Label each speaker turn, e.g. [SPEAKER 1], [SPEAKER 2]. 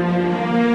[SPEAKER 1] Música